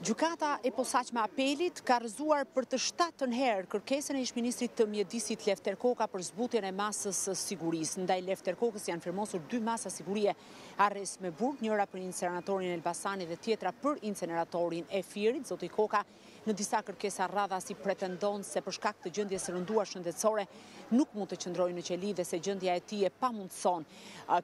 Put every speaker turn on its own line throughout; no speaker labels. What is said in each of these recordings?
Gjykata e Posaçme e Apelit ka rrëzuar për të shtatën herë kërkesën e ish-ministrit të Mjedisit Lefter Koka për zbutjen e masës së sigurisë. Ndaj Lefter Kokës janë firmosur dy masa sigurie arrest me burg, njëra për inceneratorin e Elbasanit dhe tjetra për inceneratorin e Fierit. Zoti Koka Në disa kërkesa radhasi pretendon se për shkak të gjendjes së rënduar shëndetësore nuk mund të qëndrojë në qeli dhe se gjendja e tij e pamundëson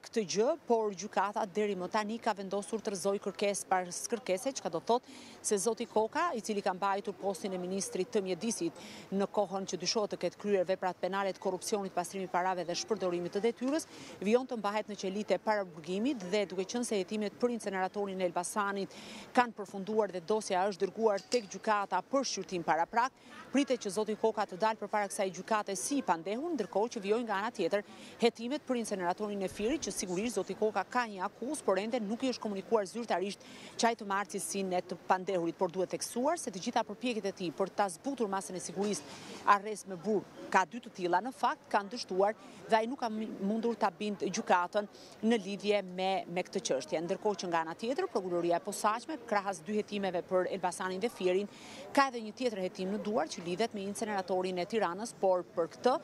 këtë gjë, por gjykata deri më tani ka vendosur të rrëzojë kërkesë pas kërkese, çka do të thotë se zoti Koka, i cili ka mbajtur postin e ministrit të Mjedisit në kohën që dyshohet të ketë kryer veprat penale të korrupsionit, pastrimi parave dhe shpërdorimit të detyrës, vijon të mbahet në qelitë e paraburgimit dhe duke qenë se hetimet për inceneratorin e Elbasanit kanë përfunduar dhe dosja është dërguar tek gjykata për shqyrtim paraprak. Pritet që zoti Koka të dalë përpara kësaj gjykate si i pandehur, ndërkohë që vijojnë nga ana tjetër hetimet për inceneratorin e Fierit, që sigurisht zoti Koka ka një akuzë, por ende nuk i është komunikuar zyrtarisht që ai të marrë cilësinë e të pandehurit, por duhet theksuar se të gjitha përpjekjet e tij për ta zbutur masën e sigurisë arrest me burg ka dy të tilla në fakt kanë dështuar dhe ai nuk ka mundur ta bindë gjykatën në lidhje me këtë çështje. Ndërkohë që nga ana tjetër, prokuroria e posaçme, krahas dy hetimeve për Elbasanin dhe Fierin, ka edhe një tjetër hetim në duar që lidhet me inceneratorin e Tiranës, por për këtë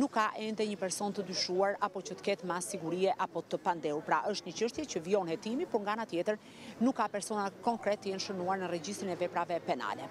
nuk ka ende një person të dyshuar apo që të ketë masë sigurie apo të pandehur. Pra është një çështje që vijon hetimi, por nga ana tjetër nuk ka persona konkretë të jenë shënuar në regjistrin e veprave penale.